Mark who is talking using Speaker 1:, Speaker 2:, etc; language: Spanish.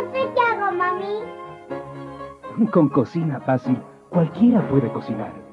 Speaker 1: postre qué hago, mami? Con cocina fácil, cualquiera puede cocinar.